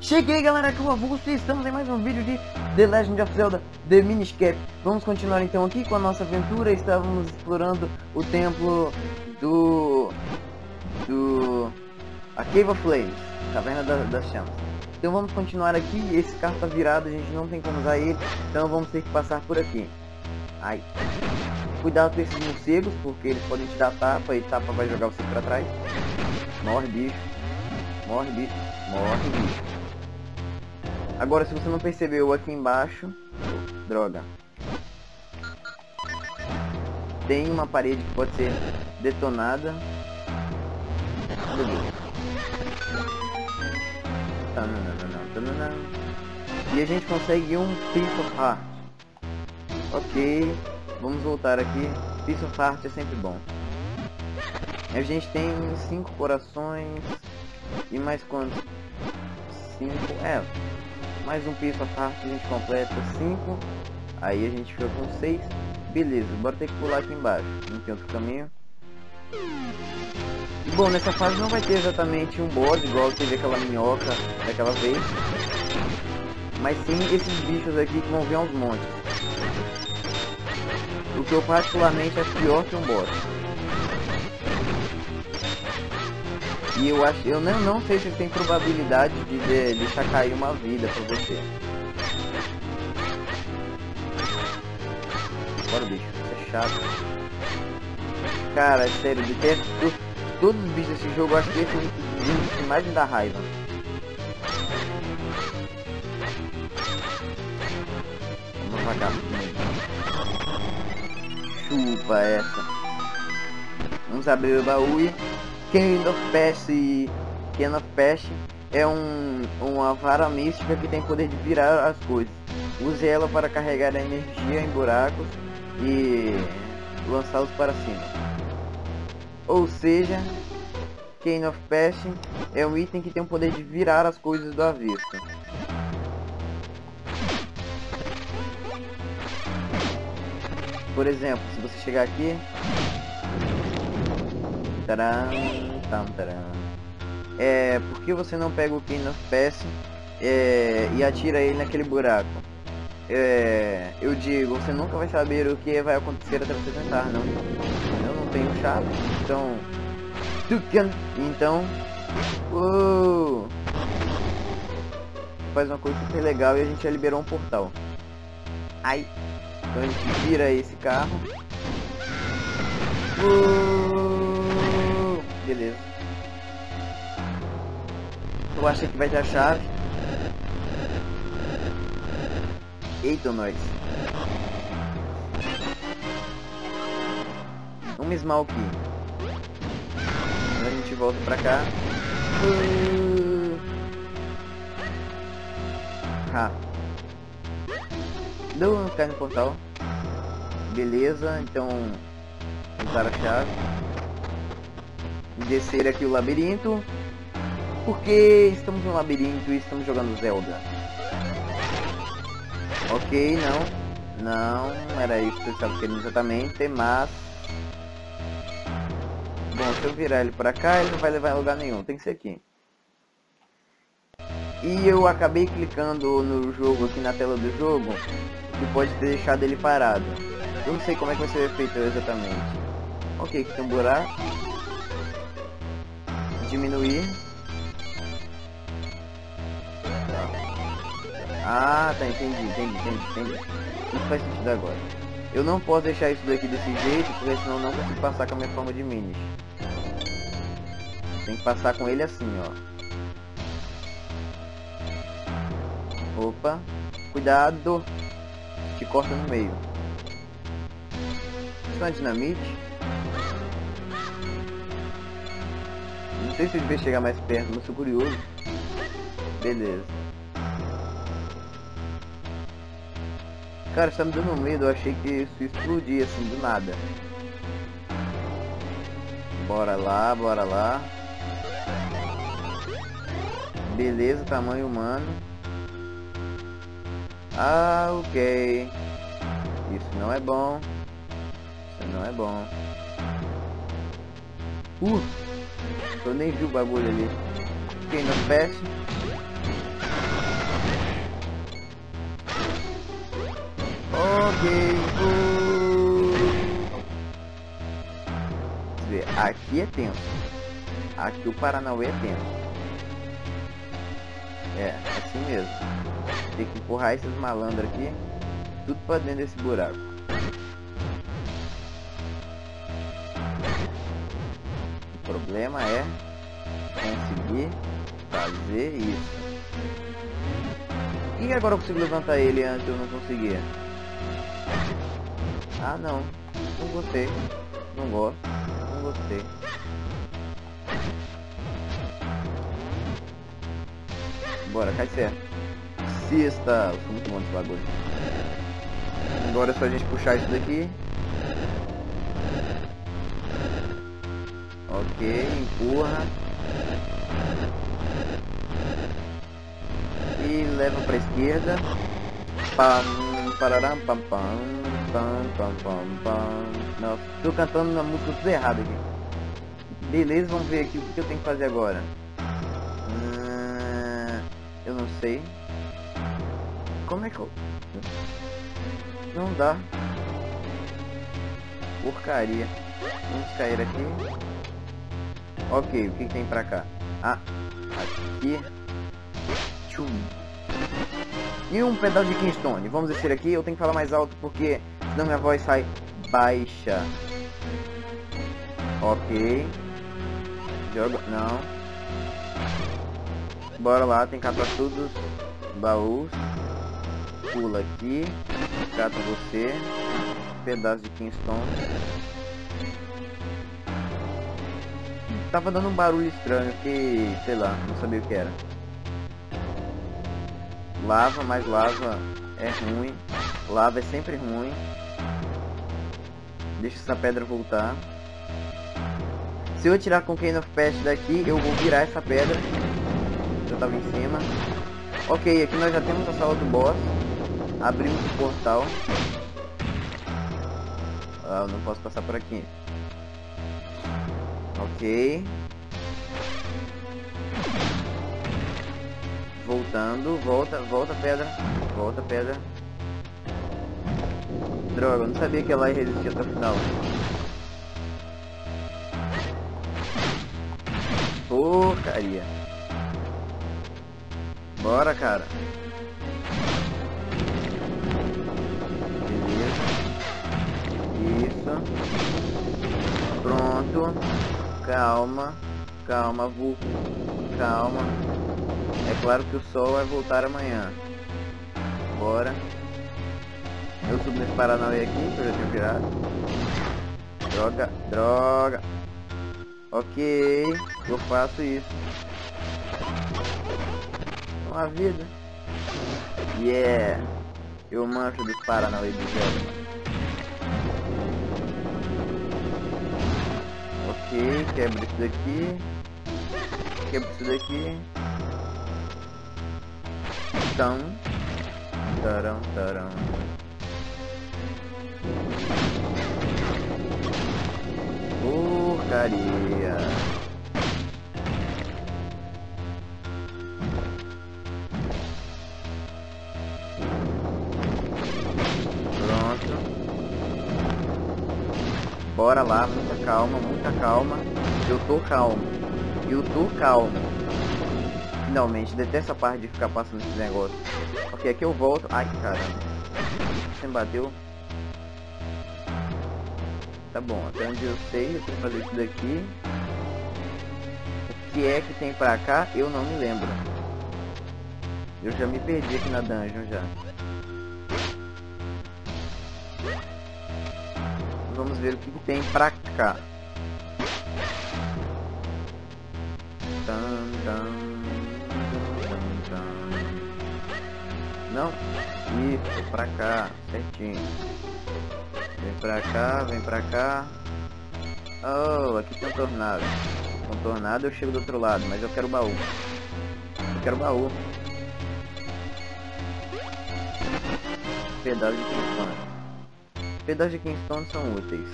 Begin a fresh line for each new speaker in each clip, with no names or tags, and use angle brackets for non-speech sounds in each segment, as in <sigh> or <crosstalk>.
Cheguei galera, aqui o Avulso e estamos em mais um vídeo de The Legend of Zelda The Minish Cap Vamos continuar então aqui com a nossa aventura, estávamos explorando o templo do... do... a Cave of Flames, Caverna da, das Chamas. Então vamos continuar aqui, esse carro tá virado, a gente não tem como usar ele, então vamos ter que passar por aqui. Ai. Cuidado com esses morcegos, porque eles podem te dar tapa e tapa vai jogar você pra trás. Morre bicho. Morre bicho, morre bicho Agora, se você não percebeu aqui embaixo... Droga. Tem uma parede que pode ser detonada. E a gente consegue um Piece of Heart. Ok, vamos voltar aqui. Piece of Heart é sempre bom. A gente tem cinco corações. E mais quantos? Cinco. É, mais um piso à parte, a gente completa 5. Aí a gente fica com 6. Beleza, bora ter que pular aqui embaixo. Não tem outro caminho. Bom, nessa fase não vai ter exatamente um boss, igual teve aquela minhoca daquela vez. Mas sim esses bichos aqui que vão vir aos montes. O que eu particularmente acho pior que um boss. E eu acho, eu não, não sei se tem probabilidade de, de deixar cair uma vida pra você. Bora, bicho, isso é chato. Cara, é sério, detesto todos os bichos desse jogo, acho que esse é que mais me dá raiva. Vamos vagabundo. Chupa essa. Vamos abrir o baú e King of Pest e King of Pest é um, uma vara mística que tem poder de virar as coisas. Use ela para carregar a energia em buracos e lançá-los para cima. Ou seja, King of Pest é um item que tem o poder de virar as coisas do avesso. Por exemplo, se você chegar aqui É, por que você não pega o King of Pass é, e atira ele naquele buraco? É, eu digo, você nunca vai saber o que vai acontecer até você tentar, não. Eu não tenho chave, então... Então... Uh, faz uma coisa super legal e a gente já liberou um portal. Ai. Então a gente vira esse carro. Uh, Beleza. Eu acho que vai ter a chave. Eita, nós. Vamos Smalk. A gente volta pra cá. Uh... Ah. Deu cai no portal. Beleza, então usar a chave descer aqui o labirinto. Porque estamos no labirinto e estamos jogando Zelda. Ok, não. Não, era isso que eu estava querendo exatamente, mas... Bom, se eu virar ele para cá, ele não vai levar lugar nenhum. Tem que ser aqui. E eu acabei clicando no jogo, aqui na tela do jogo, que pode ter deixado ele parado. Eu não sei como é que vai ser feito exatamente. Ok, aqui tem um buraco diminuir. Ah, tá, entendi, entendi, entendi, entendi. Tudo faz sentido agora. Eu não posso deixar isso daqui desse jeito, porque senão não consigo passar com a minha forma de minis. Tem que passar com ele assim, ó. Opa, cuidado. Te corta no meio. Isso é dinamite? Não sei se devia chegar mais perto, mas sou curioso. Beleza. Cara, está me dando medo, eu achei que isso explodia assim do nada. Bora lá, bora lá. Beleza, tamanho humano. Ah, ok. Isso não é bom. Isso não é bom. Uh! eu nem vi o bagulho ali. quem no PS. Ok, vou... aqui é tempo. Aqui o Paranauê é tempo. É, assim mesmo. Tem que empurrar esses malandros aqui, tudo pra dentro desse buraco. Problema é conseguir fazer isso. E agora eu consigo levantar ele antes eu não conseguia? Ah não, não gostei. Não gosto, não gostei. Bora, cai certo. Sexta. Muito bom desse bagulho. Agora é só a gente puxar isso daqui. Ok, empurra. E leva pra esquerda. Pam, pararam, pam, pam, pam, pam, pam, pam. Nossa, tô cantando na música tudo errado aqui. Beleza, vamos ver aqui o que eu tenho que fazer agora. Hum, eu não sei. Como é que eu... Não dá. Porcaria. Vamos cair aqui. Ok, o que, que tem pra cá? Ah, aqui. Tchum. E um pedal de Kingstone. Vamos descer aqui. Eu tenho que falar mais alto porque senão minha voz sai baixa. Ok. Joga. Não. Bora lá, tem que catar todos os baús. Pula aqui. Cata você. Pedaço de Kingstone. Tava dando um barulho estranho que, sei lá, não sabia o que era. Lava, mas lava é ruim. Lava é sempre ruim. Deixa essa pedra voltar. Se eu atirar com Cane of Pest daqui, eu vou virar essa pedra. Eu tava em cima. Ok, aqui nós já temos a sala do boss. Abrimos o portal. Ah, eu não posso passar por aqui. Ok. Voltando, volta, volta pedra, volta pedra. Droga, eu não sabia que ela ia resistir até o final. Porcaria. Bora, cara. Beleza. Isso. Pronto. Calma. Calma, Vulco. Calma. É claro que o sol vai voltar amanhã. Bora. Eu subo nesse Paranauê aqui, que eu já tinha virado. Droga, droga. Ok, eu faço isso. Uma vida. Yeah. Eu mancho dos Paranauê de zero. Ok, quebra isso daqui. Quebra isso daqui. Então. Tarão, tarão. Porcaria. Bora lá, muita calma, muita calma. Eu tô calmo. Eu tô calmo. Finalmente, detesto a parte de ficar passando esse negócio. Ok, aqui eu volto. Ai, caramba. Você bateu. Tá bom, até onde eu sei, eu tenho que fazer isso daqui. O que é que tem pra cá, eu não me lembro. Eu já me perdi aqui na dungeon já. Vamos ver o que tem pra cá. Não? Isso, pra cá, certinho. Vem pra cá, vem pra cá. Oh, aqui tem um tornado. Com tornado eu chego do outro lado, mas eu quero baú. Eu quero baú. Pedaços de Kingstone. Pedaços de Kingstone são úteis.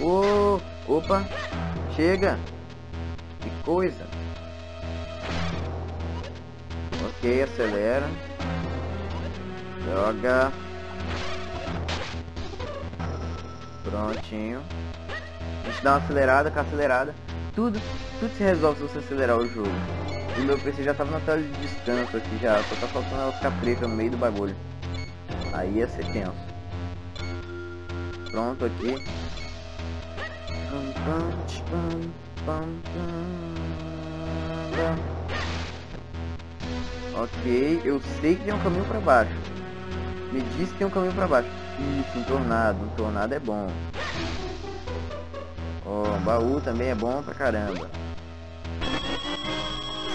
Oh, opa, chega. Que coisa. Ok, acelera. Joga. Prontinho. A gente dá uma acelerada com a acelerada. Tudo, tudo se resolve se você acelerar o jogo. E meu PC já tava na tela de descanso aqui já. Só tá faltando ela ficar preta no meio do bagulho. Aí ia ser tenso. Pronto aqui. Ok, eu sei que tem um caminho pra baixo. Me disse que tem um caminho pra baixo. Isso, um tornado. Um tornado é bom. Oh, um baú também é bom pra caramba.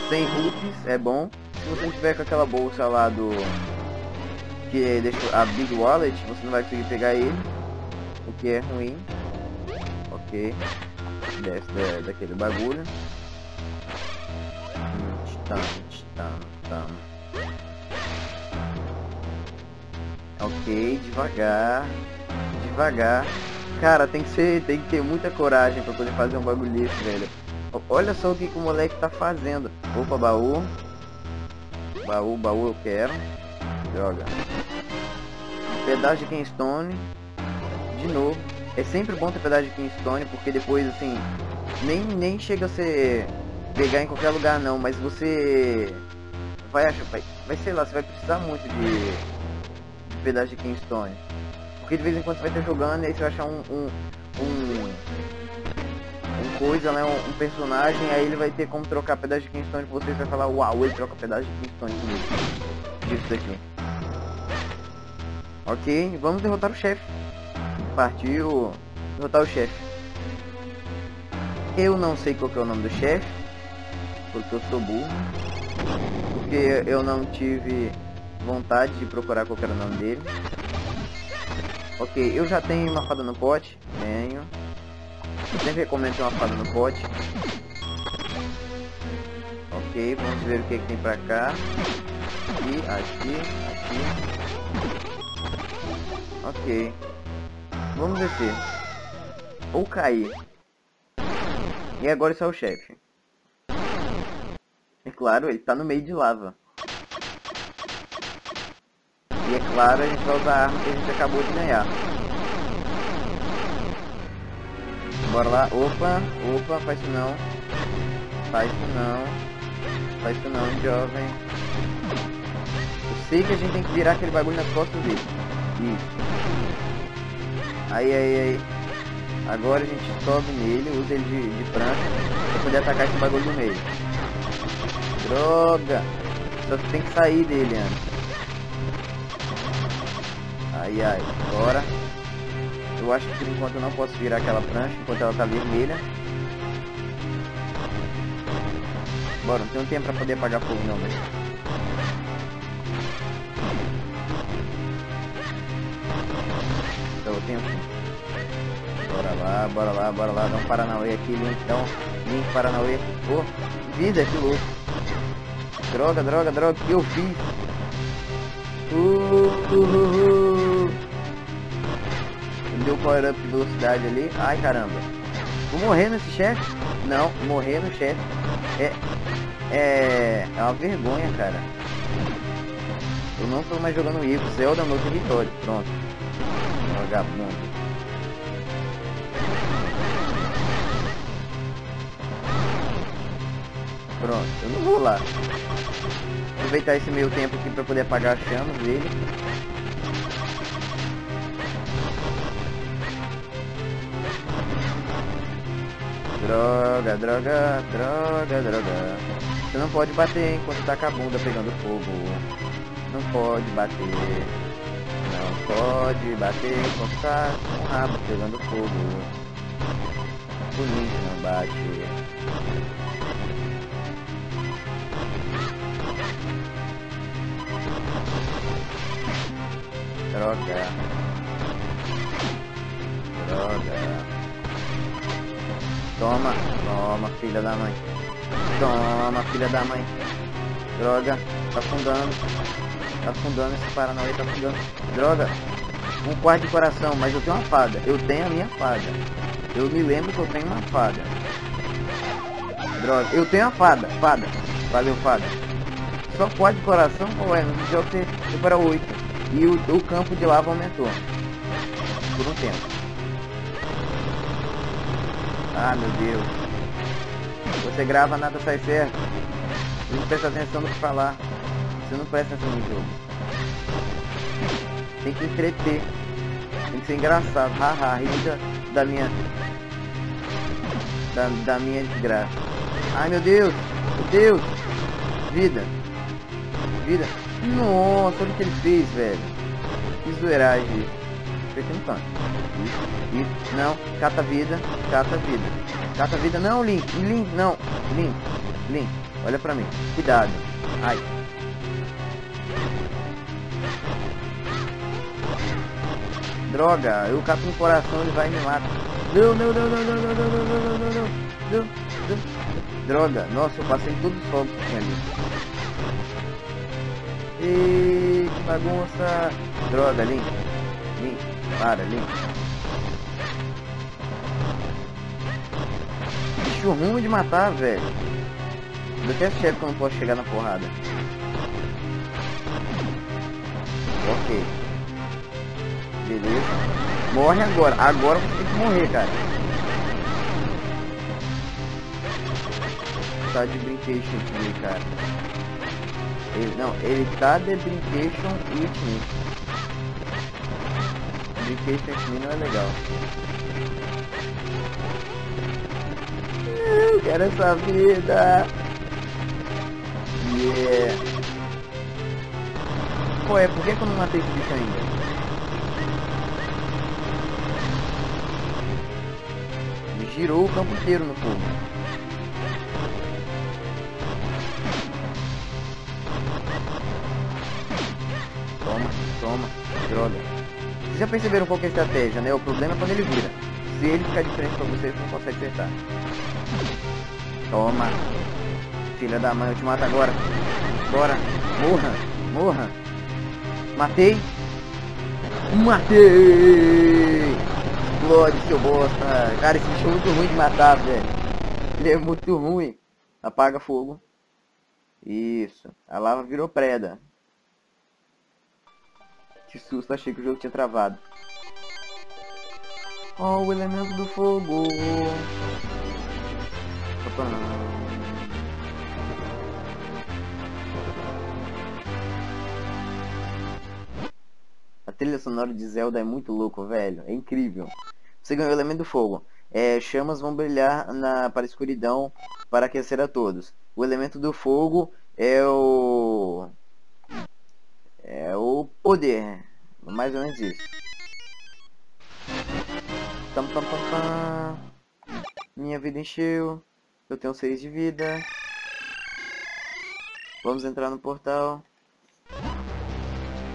100 rupees é bom. Se você tiver com aquela bolsa lá do... Que deixa a Big Wallet, você não vai conseguir pegar ele. O que é ruim. Ok. Desce da, daquele bagulho. Tam, tam, tam. Ok, devagar. Devagar. Cara, tem que ser. Tem que ter muita coragem pra poder fazer um bagulho desse, velho. Olha só o que, que o moleque tá fazendo. Opa, baú. Baú, baú eu quero. Droga. Pedaço de Kingstone. De novo. É sempre bom ter pedaço de Kingstone, porque depois, assim, nem, nem chega a ser pegar em qualquer lugar não, mas você vai achar, vai, vai sei lá, você vai precisar muito de, de pedaço de Kingstone. Porque de vez em quando você vai estar jogando e aí você vai achar um, um, um coisa, né, um, um, personagem, aí ele vai ter como trocar pedaço de Kingstone com você vai falar, uau, ele troca pedaço de Kingstone comigo. Disso daqui. Ok, vamos derrotar o chefe. Partiu derrotar o chefe. Eu não sei qual é o nome do chefe, porque eu sou burro. Porque eu não tive vontade de procurar qual era o nome dele. Ok, eu já tenho uma fada no pote. Tenho. Eu sempre recomendo uma fada no pote. Ok, vamos ver o que, que tem pra cá. Aqui, aqui, aqui. Ok. Vamos descer. Ou cair. E agora esse é o chefe. É claro, ele tá no meio de lava. E é claro, a gente vai usar a arma que a gente acabou de ganhar. Bora lá. Opa, opa, faz isso não. Faz isso não. Faz isso não, jovem. Eu sei que a gente tem que virar aquele bagulho nas costas dele. Isso. Aí, aí, aí. Agora a gente sobe nele, usa ele de, de prancha pra poder atacar esse bagulho no meio. Droga! Só tem que sair dele antes. Ai, ai. Bora. Eu acho que por enquanto eu não posso virar aquela prancha enquanto ela tá vermelha. Bora, não tem um tempo pra poder apagar fogo não, velho. Tenho Bora lá, bora lá, bora lá. Dá um Paranauê aqui, Link. Dá um Link Paranauê. Pô, vida, que louco. Droga, droga, droga. Que eu fiz? Uh, uh, uh, uh. Deu power up de velocidade ali. Ai, caramba. Vou morrer nesse chefe? Não, morrer no chefe. É, é, é uma vergonha, cara. Eu não tô mais jogando Ivo. Zelda é o meu território. Pronto. Vagabundo. Pronto, eu não vou lá. Aproveitar esse meio tempo aqui para poder apagar as chamas dele. Droga, droga, droga, droga. Você não pode bater enquanto tá com a bunda pegando fogo. Não pode bater. Pode bater tá com o rabo pegando fogo. Bonito não bate. Droga. Droga. Toma. Toma, filha da mãe. Toma, filha da mãe. Droga. Tá afundando. Tá afundando esse Paranauê, tá afundando. Droga. Um quarto de coração, mas eu tenho uma fada. Eu tenho a minha fada. Eu me lembro que eu tenho uma fada. Droga. Eu tenho a fada. Fada. Valeu, fada. Só quarto de coração? Ué, no jogo você foi para 8 e o, o campo de lava aumentou por um tempo. Ah, meu Deus. Você grava, nada sai certo. Não presta atenção no que falar. Você não presta atenção no jogo. Tem que entreter. Tem que ser engraçado. Haha, ri da, minha... Da, da minha desgraça. Ai, meu Deus. Meu Deus. Vida. Vida. Nossa, olha o que ele fez, velho. Que zoeiragem. Apertei no canto. Isso, isso. Não. Cata vida. Cata vida. Cata vida. Não, Link. Link, não. Link. Link. Olha pra mim. Cuidado. Ai. Droga. Eu cato no coração, ele vai e me mata. Não, não, não, não, não, não, não, não, não, não, não, não, não. Droga. Nossa, eu passei todos os fogos que tinha ali. E que bagunça. Droga, Link. Link. Para, Link. Bicho ruim de matar, velho. Eu até chefe quando posso chegar na porrada. Ok. Beleza. Morre agora. Agora você tem que morrer, cara. Tá de brincation aqui, cara. Ele, não, ele tá de brincation with me. Brincation with não é legal. Eu quero essa vida. Yeah. Pô, é por que, eu não matei esse bicho ainda? Ele girou o campo inteiro no fogo. Toma, toma, droga. Vocês já perceberam qual é a estratégia, né? O problema é quando ele vira. Se ele ficar de frente pra vocês, não consegue acertar. Toma. Filha da mãe, eu te mato agora. Bora. Morra. Morra. Matei. Matei. Explode, seu bosta. Cara, esse bicho é muito ruim de matar, velho. Ele é muito ruim. Apaga fogo. Isso. A lava virou preda. Que susto, achei que o jogo tinha travado. Oh, o elemento do fogo. Opa. A trilha sonora de Zelda é muito louco, velho. É incrível. Você ganhou o elemento do fogo. É, chamas vão brilhar na, para a escuridão para aquecer a todos. O elemento do fogo é o... É o poder. Mais ou menos isso. Tam, tam, tam, tam. Minha vida encheu. Eu tenho 6 de vida. Vamos entrar no portal.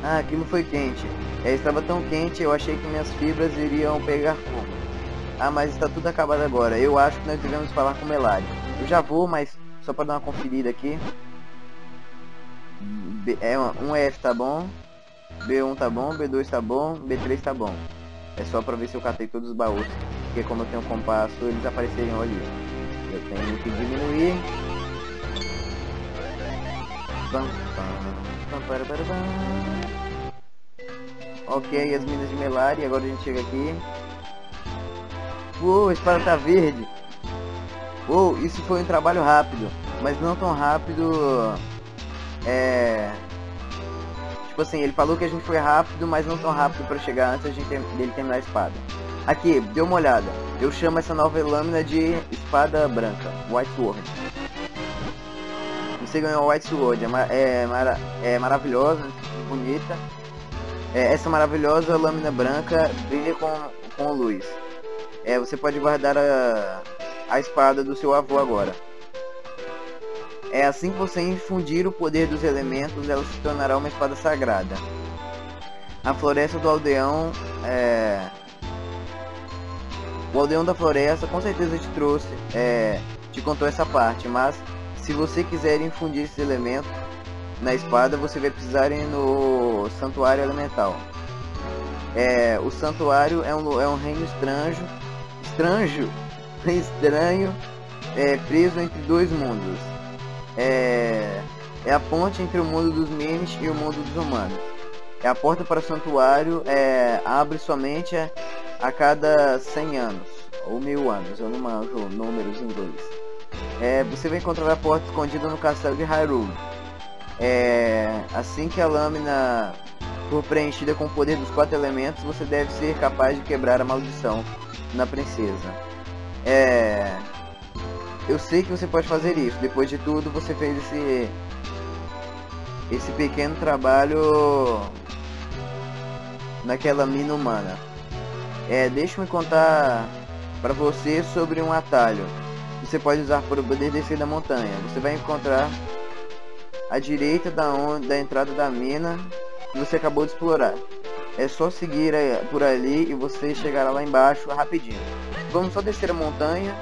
Ah, aquilo foi quente. É, estava tão quente, eu achei que minhas fibras iriam pegar fogo. Ah, mas está tudo acabado agora. Eu acho que nós devemos falar com Melari. Eu já vou, mas só para dar uma conferida aqui. B é, um F tá bom. B1 tá bom, B2 tá bom, B3 tá bom. É só pra ver se eu catei todos os baús. Porque como eu tenho compasso, eles apareceriam ali. Eu tenho que diminuir. Ok, as minas de Melari, agora a gente chega aqui. Uou, espada tá verde. Uou, isso foi um trabalho rápido. Mas não tão rápido... É... Tipo assim, ele falou que a gente foi rápido, mas não tão rápido para chegar antes a gente dele terminar a espada. Aqui, dê uma olhada. Eu chamo essa nova lâmina de espada branca, White Sword. Você ganhou White Sword, é, é, mar é maravilhosa, bonita. É, essa maravilhosa lâmina branca brilha com, com luz. É, você pode guardar a, a espada do seu avô agora. É assim que você infundir o poder dos elementos, ela se tornará uma espada sagrada. A floresta do aldeão é... O aldeão da floresta com certeza te trouxe, é... te contou essa parte, mas se você quiser infundir esses elementos na espada, você vai precisar ir no santuário elemental. É... O santuário é um, é um reino estranho, estranho, <laughs> estranho, é, preso entre dois mundos é, é a ponte entre o mundo dos memes e o mundo dos humanos. É a porta para o santuário é, abre somente a, a cada 100 anos, ou mil anos, eu não manjo números em inglês. É, você vai encontrar a porta escondida no castelo de Hyrule. É, assim que a lâmina for preenchida com o poder dos quatro elementos, você deve ser capaz de quebrar a maldição na princesa. É, eu sei que você pode fazer isso. Depois de tudo, você fez esse esse pequeno trabalho naquela mina humana. É, deixa-me contar para você sobre um atalho você pode usar para poder descer da montanha. Você vai encontrar à direita da, onde, da entrada da mina que você acabou de explorar. É só seguir é, por ali e você chegará lá embaixo rapidinho. Vamos só descer a montanha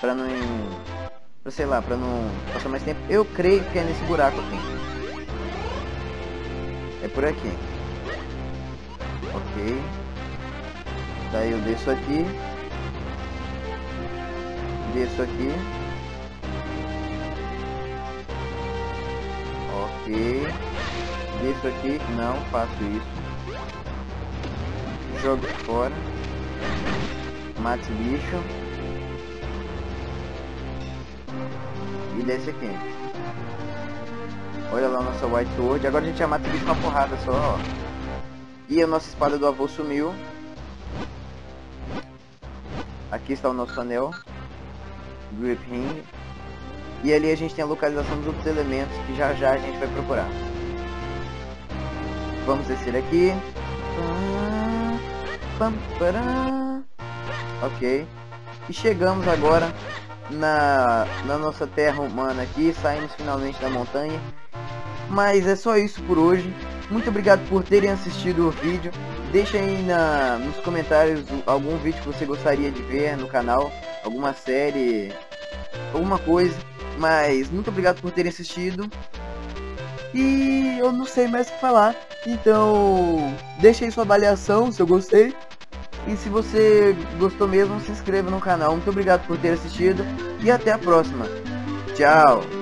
para não pra, sei lá, pra não passar mais tempo. Eu creio que é nesse buraco aqui. É por aqui. Ok. Daí eu desço aqui. Desço aqui. Ok. Desço aqui. Não faço isso. Jogo fora. Mate bicho. E desce aqui. Olha lá nossa White Sword. Agora a gente já mata o bicho com uma porrada só, ó. E a nossa espada do avô sumiu. Aqui está o nosso anel. Grip Ring. E ali a gente tem a localização dos outros elementos que já já a gente vai procurar. Vamos descer aqui. Ok. E chegamos agora na, na nossa terra humana aqui, saímos finalmente da montanha. Mas é só isso por hoje. Muito obrigado por terem assistido o vídeo. Deixa aí na, nos comentários algum vídeo que você gostaria de ver no canal, alguma série, alguma coisa. Mas muito obrigado por terem assistido. E eu não sei mais o que falar. Então, deixa aí sua avaliação se eu gostei. E se você gostou mesmo, se inscreva no canal. Muito obrigado por ter assistido e até a próxima. Tchau!